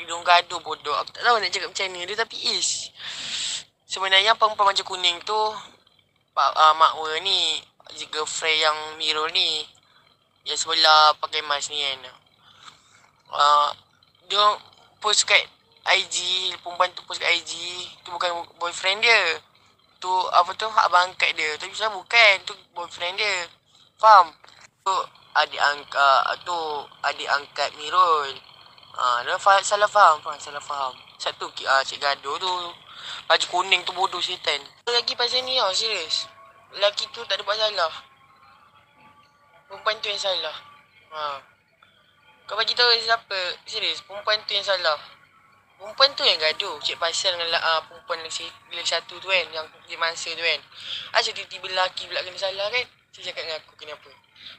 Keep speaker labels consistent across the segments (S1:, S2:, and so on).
S1: hidung gaduh bodoh. Aku tak tahu nak cakap macam ni dia tapi is. Sebenarnya perempuan macam kuning tu pak uh, makwa ni girlfriend yang Miro ni yang sebelah pakai mask ni kan. Uh, dia post kat IG, perempuan tu post kat IG, tu bukan boyfriend dia. Tu apa tu hak bangkat dia. Tapi saya bukan, tu boyfriend dia. Faham? Tu adik angkat, tu adik angkat Mirul. Ha, dia fa- salah faham, faham, salah faham. Satu uh, cik gaduh tu. Baju kuning tu bodoh setan. Lagi pasal ni tau, serius. Lelaki tu tak ada buat salah. Perempuan tu yang salah. Ha. Kau bagi tahu siapa? Serius, perempuan tu yang salah. Perempuan tu yang gaduh. Cik pasal dengan uh, perempuan lagi, lagi satu tu kan. Yang dia mangsa tu kan. Asal tiba-tiba lelaki pula kena salah kan. Saya cakap dengan aku kenapa.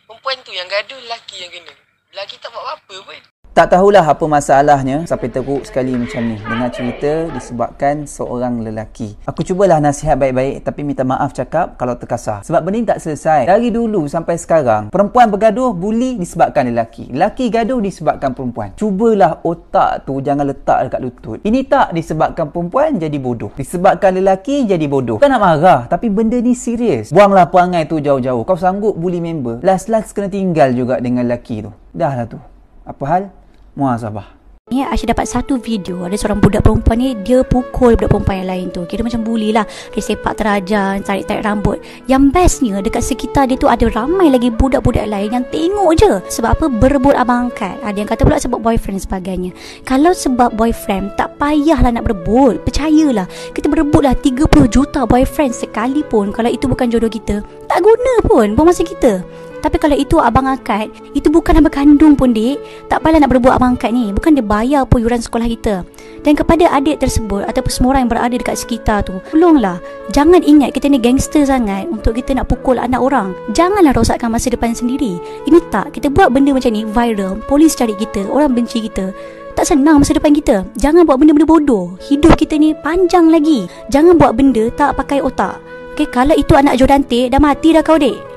S1: Perempuan tu yang gaduh, lelaki yang kena. Lelaki tak buat apa-apa pun.
S2: Tak tahulah apa masalahnya sampai teruk sekali macam ni dengan cerita disebabkan seorang lelaki. Aku cubalah nasihat baik-baik tapi minta maaf cakap kalau terkasar. Sebab benda ni tak selesai. Dari dulu sampai sekarang, perempuan bergaduh bully disebabkan lelaki. Lelaki gaduh disebabkan perempuan. Cubalah otak tu jangan letak dekat lutut. Ini tak disebabkan perempuan jadi bodoh. Disebabkan lelaki jadi bodoh. Bukan nak marah tapi benda ni serius. Buanglah perangai tu jauh-jauh. Kau sanggup bully member. Last-last kena tinggal juga dengan lelaki tu. Dah lah tu. Apa hal? Muhasabah.
S3: Ni Aisyah dapat satu video Ada seorang budak perempuan ni Dia pukul budak perempuan yang lain tu. Kira macam bully lah. Dia sepak terajan Tarik-tarik rambut. Yang bestnya Dekat sekitar dia tu Ada ramai lagi budak-budak lain Yang tengok je. Sebab apa? Berebut abang angkat. Ada yang kata pula Sebab boyfriend sebagainya. Kalau sebab boyfriend Tak payahlah nak berebut. Percayalah. Kita berebut lah 30 juta boyfriend Sekalipun Kalau itu bukan jodoh kita. Tak guna pun Buang masa kita tapi kalau itu abang angkat Itu bukan abang kandung pun dik. Tak payah nak berbuat abang angkat ni. Bukan dia bayar pun yuran sekolah kita. Dan kepada adik tersebut Ataupun semua orang yang berada dekat sekitar tu Tolonglah. Jangan ingat kita ni gangster sangat Untuk kita nak pukul anak orang. Janganlah rosakkan masa depan sendiri. Ini tak. Kita buat benda macam ni viral. Polis cari kita Orang benci kita. Tak senang masa depan kita. Jangan buat benda-benda bodoh. Hidup kita ni panjang lagi. Jangan buat benda tak pakai otak. Okay, kalau itu anak Jodante Dah mati dah kau dek